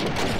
you